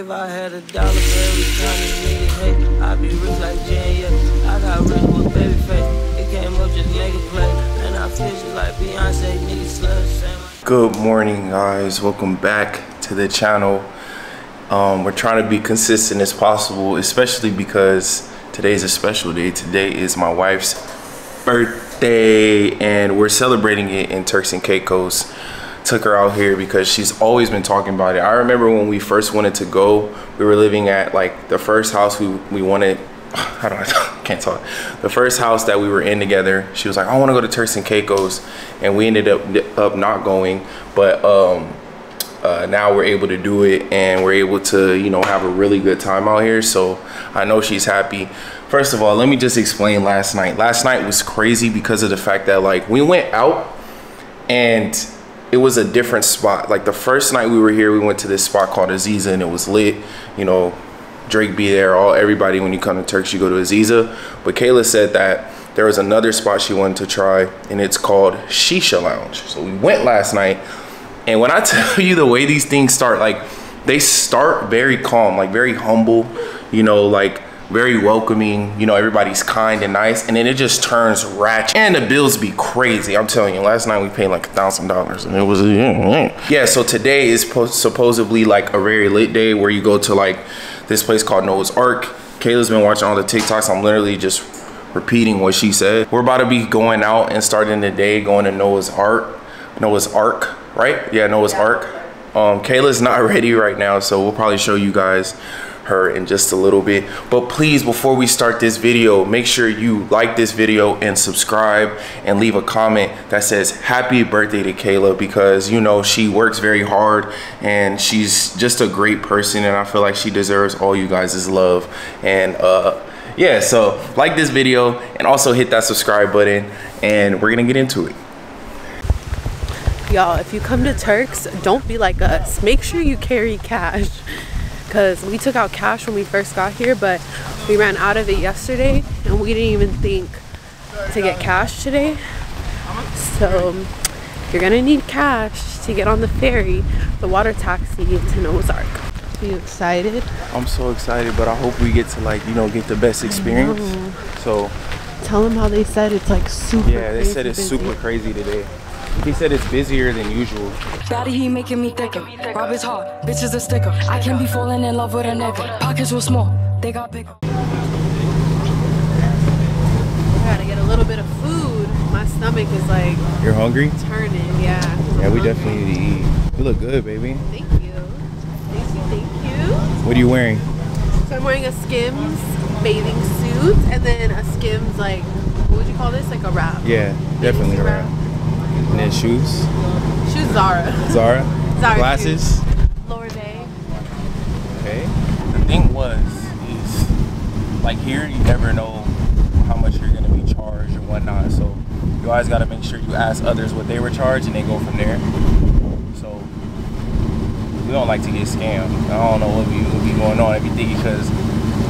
If I had a dollar for every time you nigga hate, I'd be rich like Jan, yeah. I got rich with baby face. It came up just make a play. And I feel just like Beyonce, nigga slush. Good morning, guys. Welcome back to the channel. Um, we're trying to be consistent as possible, especially because today is a special day. Today is my wife's birthday, and we're celebrating it in Turks and Caicos took her out here because she's always been talking about it. I remember when we first wanted to go, we were living at like the first house we, we wanted, I don't I can't talk. The first house that we were in together, she was like, I wanna go to Turks and Caicos. And we ended up, up not going, but um, uh, now we're able to do it and we're able to, you know, have a really good time out here. So I know she's happy. First of all, let me just explain last night. Last night was crazy because of the fact that like we went out and it was a different spot. Like the first night we were here, we went to this spot called Aziza and it was lit. You know, Drake be there, all everybody when you come to Turks, you go to Aziza. But Kayla said that there was another spot she wanted to try and it's called Shisha Lounge. So we went last night. And when I tell you the way these things start, like they start very calm, like very humble, you know, like very welcoming. You know, everybody's kind and nice, and then it just turns ratchet. And the bills be crazy. I'm telling you, last night we paid like a thousand dollars, and it was yeah. So today is supposedly like a very lit day where you go to like this place called Noah's Ark. Kayla's been watching all the TikToks. I'm literally just repeating what she said. We're about to be going out and starting the day going to Noah's Ark. Noah's Ark, right? Yeah, Noah's yeah. Ark. Um, Kayla's not ready right now, so we'll probably show you guys her in just a little bit. But please, before we start this video, make sure you like this video and subscribe and leave a comment that says happy birthday to Kayla because you know she works very hard and she's just a great person and I feel like she deserves all you guys' love. And uh, yeah, so like this video and also hit that subscribe button and we're gonna get into it. Y'all, if you come to Turks, don't be like us. Make sure you carry cash because we took out cash when we first got here but we ran out of it yesterday and we didn't even think to get cash today. So you're gonna need cash to get on the ferry. The water taxi to Noah's Ark are you excited? I'm so excited but I hope we get to like you know get the best experience. So tell them how they said it's like super yeah they said it's busy. super crazy today he said it's busier than usual. Daddy, he making me thicker. Rob is hard, bitches a sticker. I can't be falling in love with a nigga. Pockets were small, they got bigger. I gotta get a little bit of food. My stomach is like. You're hungry? Turning, yeah. Yeah, we definitely need to eat. You look good, baby. Thank you. Thank you, thank you. What are you wearing? So I'm wearing a Skims bathing suit and then a Skims like, what would you call this? Like a wrap. Yeah, definitely a wrap. And then shoes? Shoes Zara. Zara? Zara Glasses? Shoes. Lower Bay. Okay. The thing was, is like here you never know how much you're gonna be charged or whatnot. So you always gotta make sure you ask others what they were charged and they go from there. So we don't like to get scammed. I don't know what be, what be going on. I be thinking because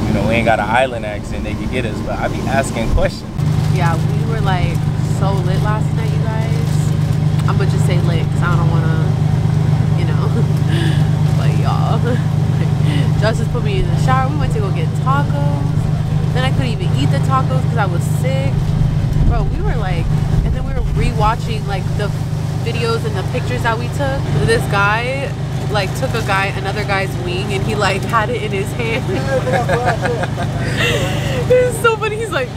you know we ain't got an island accent they could get us, but I be asking questions. Yeah, we were like so lit last night, you guys. I'm gonna just say lit because I don't wanna, you know, like y'all. Justus put me in the shower. We went to go get tacos. Then I couldn't even eat the tacos because I was sick. Bro, we were like, and then we were rewatching like the videos and the pictures that we took. This guy like took a guy, another guy's wing, and he like had it in his hand. it's so funny. He's like,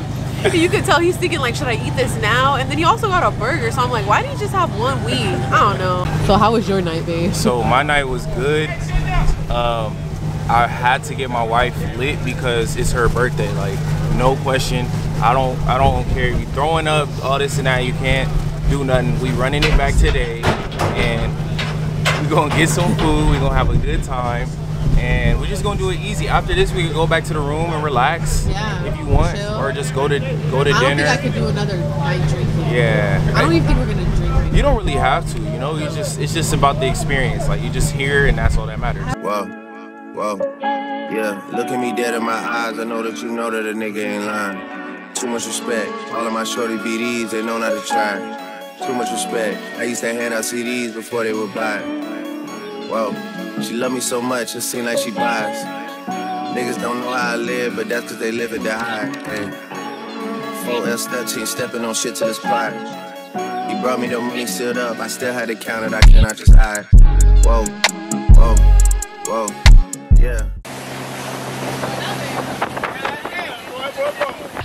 you could tell he's thinking like, should I eat this now? And then he also got a burger. So I'm like, why do you just have one wing? I don't know. So how was your night, babe? So my night was good. Um, I had to get my wife lit because it's her birthday. Like, no question. I don't I don't care if you throwing up all this and that. You can't do nothing. We running it back today, and we gonna get some food. We gonna have a good time and we're just gonna do it easy. After this, we can go back to the room and relax. Yeah. If you want, chill. or just go to go to I dinner. I don't think I could do another night drinking. Yeah. I don't even think we're gonna drink. Right you don't really have to. You know, you just it's just about the experience. Like you just hear, and that's all that matters. Whoa, whoa, yeah. Look at me dead in my eyes. I know that you know that a nigga ain't lying. Too much respect. All of my shorty BDs, they know not to try. Too much respect. I used to hand out CDs before they were buy. Whoa. She love me so much, it seem like she buys. Niggas don't know how I live, but that's cause they live it that high. Hey. 4L13, stepping on shit to it's plied. He brought me the money sealed up, I still had to count it, I cannot just hide. Whoa, whoa, whoa, yeah.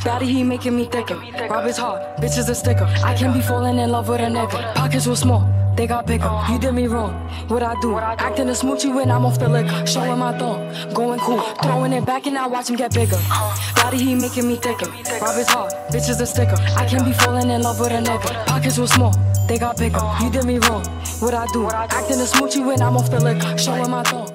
Daddy, he making me thicker. Rob is hard, bitch is a sticker. I can't be falling in love with a nigga. Pockets were small, they got bigger. You did me wrong, what I do? Acting a smoochie when I'm off the liquor. Showing my thumb, going cool. Throwing it back and I watch him get bigger. Daddy, he making me thicker. Rob is hard, bitch is a sticker. I can't be falling in love with a nigga. Pockets were small, they got bigger. You did me wrong, what I do? Acting a smoochie when I'm off the liquor. Showing my thumb.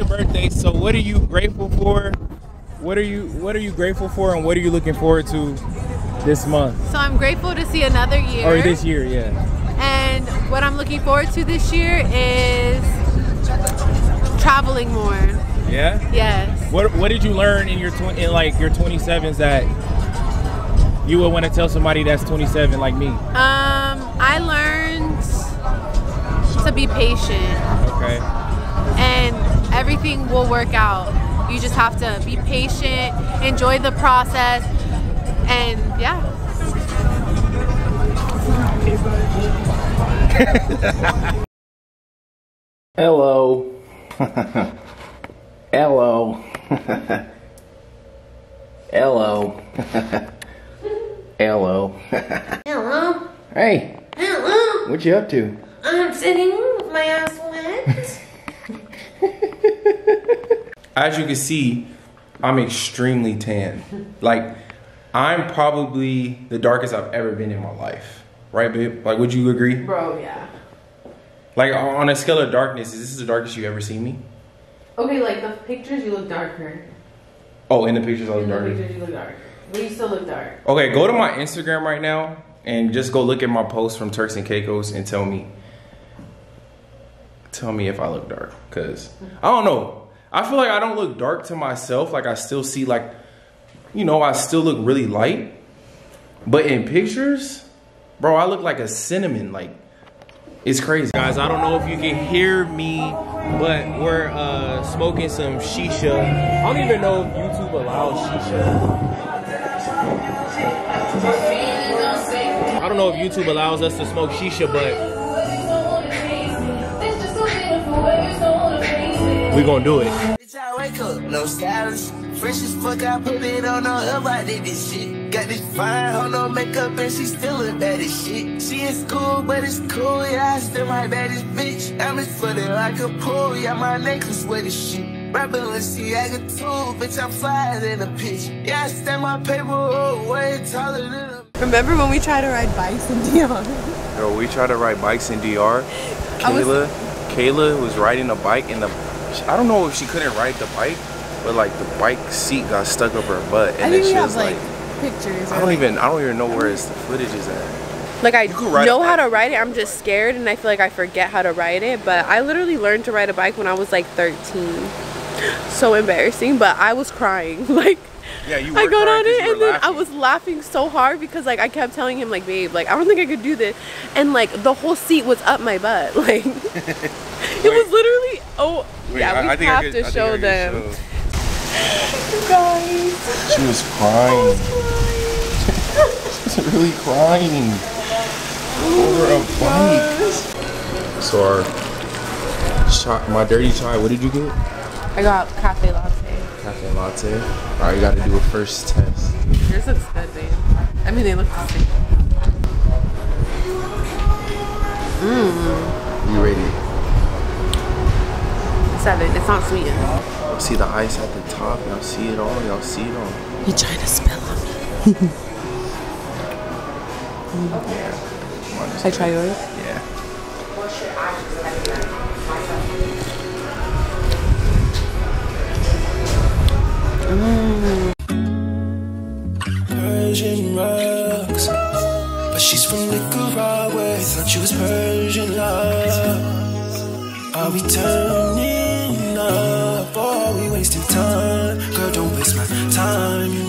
Your birthday. So what are you grateful for? What are you What are you grateful for, and what are you looking forward to this month So I'm grateful to see another year. or this year? Yeah. And what I'm looking forward to this year is traveling more. Yeah. Yes. What What did you learn in your tw- in like your 27s that you would want to tell somebody that's 27 like me? Um, I learned to be patient Okay. And everything will work out. You just have to be patient, enjoy the process, and yeah. Hello. Hello. Hello. Hello. Hello? Hey, Hello? what you up to? I'm sitting with my ass wet. As you can see, I'm extremely tan. Like, I'm probably the darkest I've ever been in my life. Right, babe? Like, would you agree? Bro, yeah. Like, on a scale of darkness, is this the darkest you ever seen me? Okay, like the pictures you look darker. Oh, in the pictures I was In the darker. pictures you look darker. But you still look dark. Okay, go to my Instagram right now and just go look at my post from Turks and Caicos and tell me. Tell me if I look dark, cause I don't know. I feel like I don't look dark to myself. Like I still see like, you know, I still look really light. But in pictures, bro, I look like a cinnamon. Like it's crazy. Guys, I don't know if you can hear me, but we're uh, smoking some shisha. I don't even know if YouTube allows shisha. I don't know if YouTube allows us to smoke shisha, but we gonna do it. Bitch, I wake up, no stylist. Fresh as fuck, I put it on her up, I did this shit. Got this fine, hold no makeup, and she still look bad as shit. She is cool, but it's cool, yeah, I still my baddest bitch. I'm just footed like a pool, yeah, my necklace with this shit. Rapping Balenciaga too, bitch, I'm flyer than a pitch. Yeah, I stand my paper oh, way taller than a Remember when we tried to ride bikes in Dion? Bro, we tried to ride bikes in DR. I was- Kayla, Kayla was riding a bike and the, I don't know if she couldn't ride the bike, but like the bike seat got stuck up her butt, and I then she was like, like, pictures. I don't even, I don't even know where it's, the footage is at. Like I could ride a know how to ride it. I'm just scared, and I feel like I forget how to ride it. But I literally learned to ride a bike when I was like 13. So embarrassing, but I was crying. Like Yeah, you. I got on it, and were then I was laughing so hard because like I kept telling him like, babe, like I don't think I could do this, and like the whole seat was up my butt. Like it was literally. Oh Wait, yeah, I- we I have could- to I think I show them. show. You guys. She was crying. She's really crying over a oh bike. So our shot, my dirty chai. What did you get? I got cafe latte. Cafe latte. All right, you got to do a first test. Yours looks good, babe. I mean, they look the same. You rated Seven. It's not sweetened. See the ice at the top. Y'all see it all. Y'all see it all. You're trying to spill on me. I try yours. Yeah. Persian rocks. But she's from Nicaragua. Thought she was Persian love. Are we turning or are we wasting time? Girl, don't waste my time.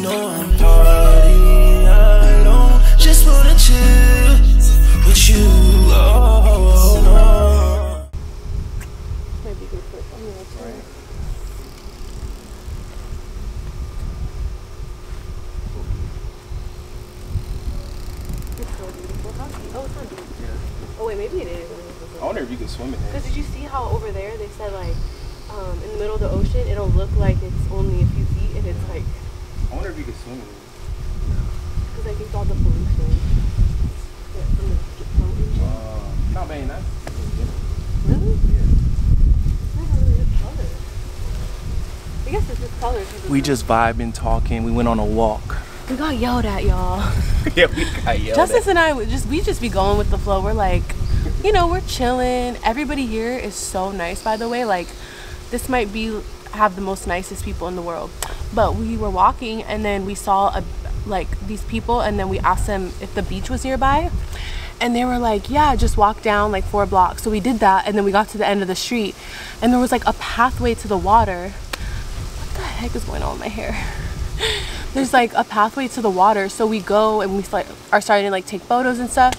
We just vibing, talking. We went on a walk. we got yelled at, y'all. yeah, we got yelled at. Justus and I would just we just be going with the flow. We're like, you know, we're chilling. Everybody here is so nice, by the way. Like, this might be have the most nicest people in the world. But we were walking and then we saw a like these people and then we asked them if the beach was nearby. And they were like, yeah, just walk down like four blocks. So we did that and then we got to the end of the street and there was like a pathway to the water. What the heck is going on with my hair? there's like a pathway to the water so we go and we like are starting to like take photos and stuff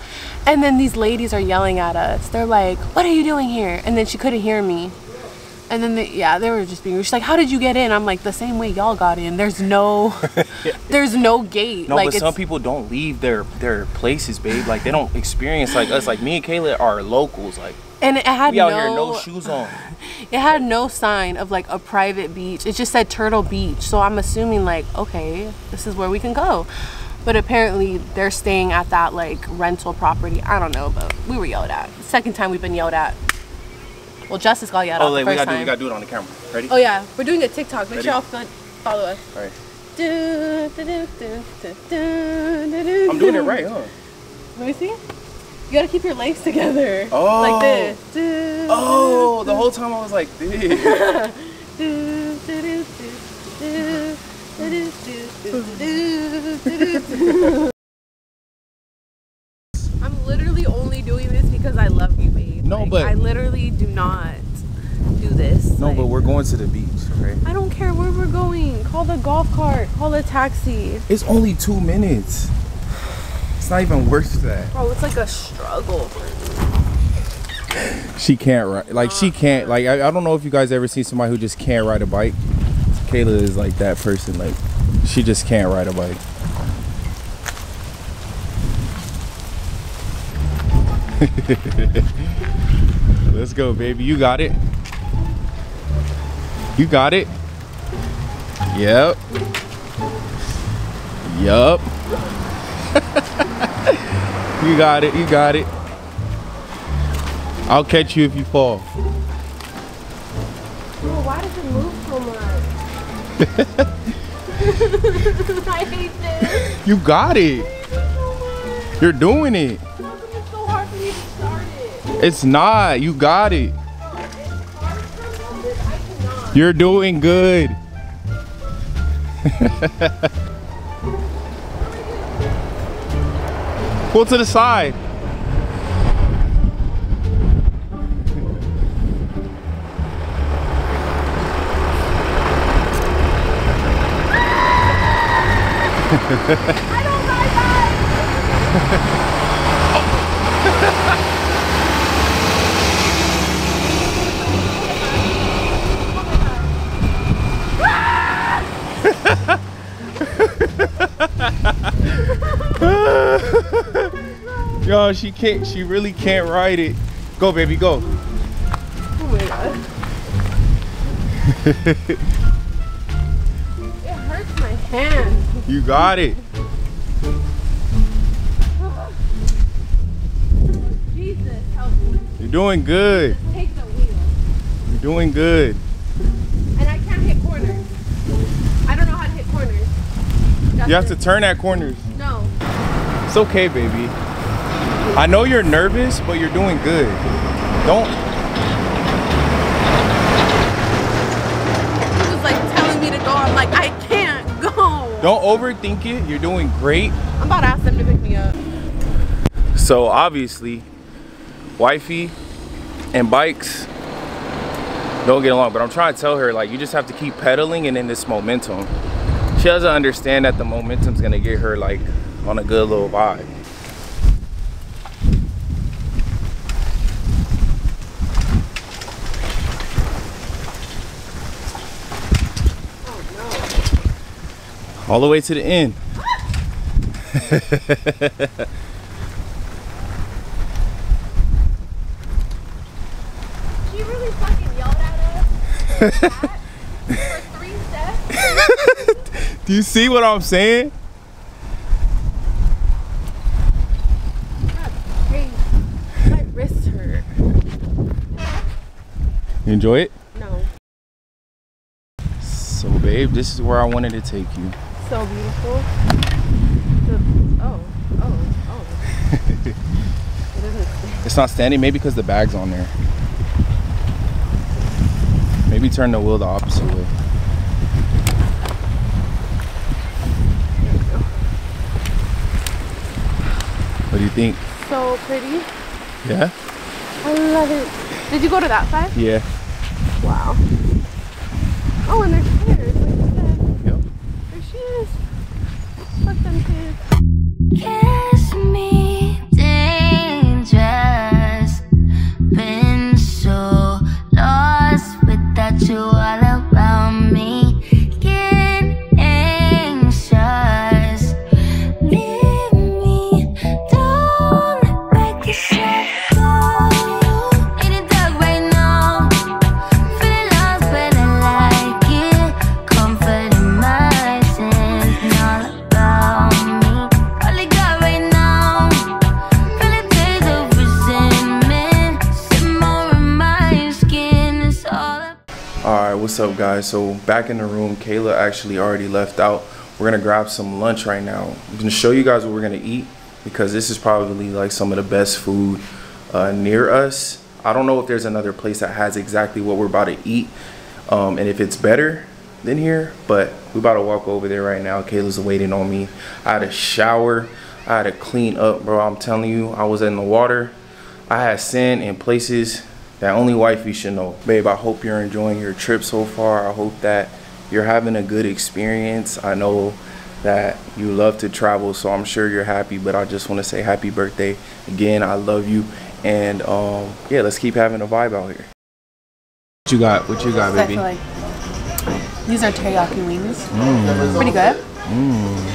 and then these ladies are yelling at us they're like what are you doing here and then she couldn't hear me and then they, yeah they were just being she's like how did you get in i'm like the same way y'all got in there's no there's no gate No, like but some people don't leave their their places, babe. Like they don't experience like us. Like me and Kayla are locals. Like and it had we out no, here, no shoes on. it had no sign of like a private beach it just said turtle beach so i'm assuming like okay this is where we can go but apparently they're staying at that like rental property i don't know but we were yelled at second time we've been yelled at well justus got yelled Oh, at like we gotta do, we gotta do it on the camera. Ready? oh yeah we're doing a tiktok make Ready? sure y'all follow us All right. Du- du- du- I'm doing it right, huh? let me see you gotta keep your legs together Oh. like this Oh, the whole time I was like, this. I'm literally only doing this because I love you, babe. No, Like, but- I literally do not do this. No, Like, but we're going to the beach, okay? I don't care where we're going. Call the golf cart. Call a taxi. It's only two minutes. It's not even worth that. Bro, it's like a struggle. She can't ride. Like she can't. Like I, I don't know if you guys ever seen somebody who just can't ride a bike. Kayla is like that person. Like she just can't ride a bike. Let's go, baby. You got it. You got it. Yep. Yup. You got it. You got it. I'll catch you if you fall. Bro, why does it move so much? I hate this. You got it. You're doing it. It's so hard for me to start it? It's not. You got it. It's hard for me. I cannot. You're doing good. Pull to the side. Yo, she can't. She really can't ride it. Go, baby, go. Oh my god. it hurts my hand. You got it. Jesus, help me. You're doing good. Take the wheel. You're doing good. And I can't hit corners. I don't know how to hit corners. You have to turn at corners. No. It's okay, baby. I know you're nervous, but you're doing good. Don't He was like telling me to go. I'm like, I can't go. don't overthink it. You're doing great. I'm about to ask them to pick me up. So obviously, wifey and bikes don't get along. But I'm trying to tell her like you just have to keep pedaling and in this momentum. She doesn't understand that the momentum's gonna get her like on a good little vibe. All the way to the end. She really fucking yelled at us for three steps. Do you see what I'm saying? My wrist hurt. You enjoy it? No. So babe, this is where I wanted to take you. So beautiful. The, oh, oh, oh. it isn't. It's not standing, maybe because the bag's on there. Maybe turn the wheel the opposite way. What do you think? So pretty. Yeah? I love it. Did you go to that side? Yeah. Wow. Oh, and there's chairs, like you said. Yep. There she is. Them guys? So back in the room, Kayla actually already left out. We're gonna grab some lunch right now. I'm gonna show you guys what we're gonna eat because this is probably like some of the best food uh, near us. I don't know if there's another place that has exactly what we're about to eat, um, and if it's better than here. But we about to walk over there right now. Kayla's waiting on me. I had a shower. I had to clean up, bro. I'm telling you, I was in the water. I had sand in places that only wifey should know. Babe, I hope you're enjoying your trip so far. I hope that you're having a good experience. I know that you love to travel, so I'm sure you're happy, but I just want to say happy birthday. Again, I love you. And um, yeah, let's keep having a vibe out here. What you got? What you got, I baby? these are teriyaki wings. Pretty good. I'm,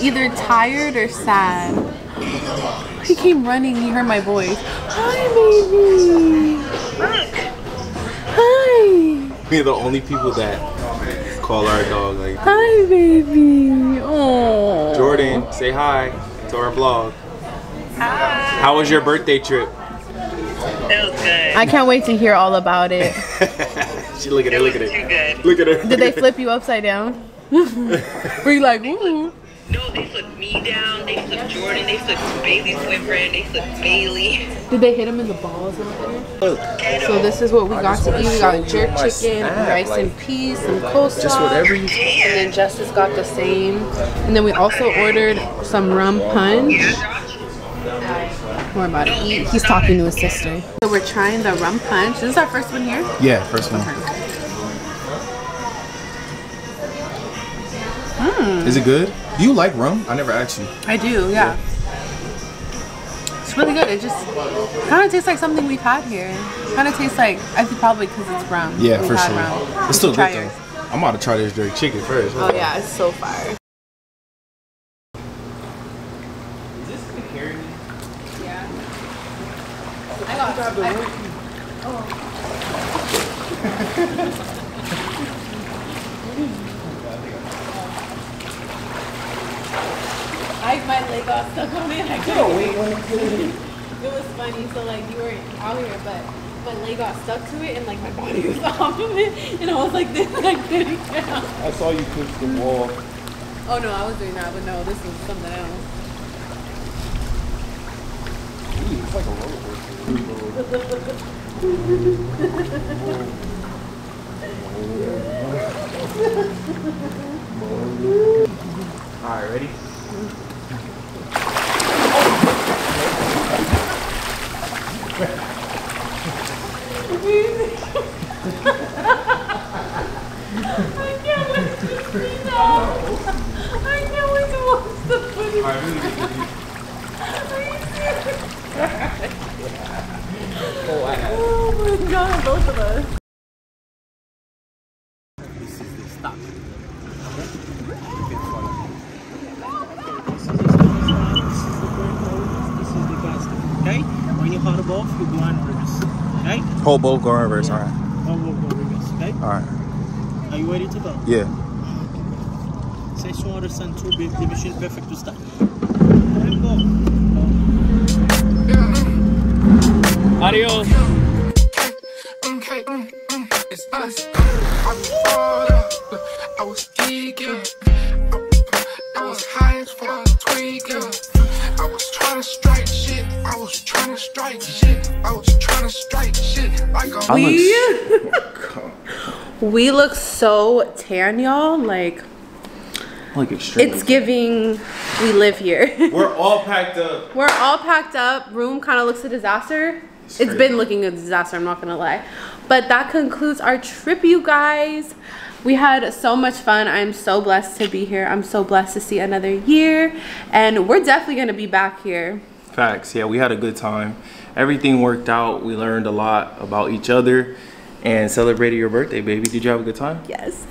either tired or sad. He came running. He heard my voice. Hi, baby. Hi. We're the only people that call our dog like Hi, baby. Oh. Jordan. Say hi to our blog. Hi. How was your birthday trip? It was good. I can't wait to hear all about it. She look at her. Look at it. Look at her. Did they flip you upside down? Were you like, ooh? No, they flipped me down. They flipped Jordan. They flipped Bailey Swinburne. They flipped Bailey. Did they hit him in the balls out there? So this is what we got to eat. We got jerk chicken, rice and peas, some coleslaw. Just whatever you. And then Justus got the same. And then we also ordered some rum punch. We're about to eat. He's talking to his sister. So we're trying the rum punch. This is our first one here. Yeah, first one. Is it good? Do you like rum? I never asked you. I do, yeah. It's really good. It just kind of tastes like something we've had here. Kind of tastes like I think probably because it's rum. Yeah, We've for sure. rum. It's still Try good yours. though. I'm about to try this jerk chicken first. Oh yeah, it's so fire. Is this gonna carry me? Yeah. I my leg got oh, stuck on it. I couldn't. wait when it It was funny. So like you were out here, but my leg got stuck to it, and like my body was off of it, and I was like this, like didn't get out. I saw you push the wall. Oh no, I was doing that, but no, this was something else. It's like a roller All right, ready? I can't wait to see that. I can't wait to watch the footage. All right, really good. Oh my god, both of us. Okay? When you hold both, you go in reverse. Okay? Hold both, go in reverse. All right. Hold both, go reverse. Okay? All right. Are you ready to go? Yeah. Section order send two big division perfect to start. And go. Adios. Okay, mm, mm, it's us. I was fall up, I was geeking. I was high as fuck, tweaking. I was trying to strike shit. I was trying to strike shit. I was trying to strike shit like a. We we look so tan, y'all. Like Look extremely. it's giving. We live here. We're all packed up. We're all packed up. Room kind of looks a disaster. it's crazy. been looking a disaster. I'm not gonna lie. But that concludes our trip, you guys. We had so much fun. I'm so blessed to be here. I'm so blessed to see another year, and we're definitely gonna be back here. Facts. Yeah, we had a good time. Everything worked out. We learned a lot about each other and celebrated your birthday, baby. Did you have a good time? Yes.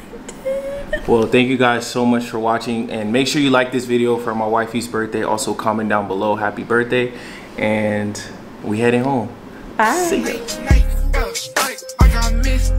Well, thank you guys so much for watching and make sure you like this video for my wifey's birthday. Also comment down below happy birthday and we heading home. Bye. See ya. Night, yeah, strike like I missed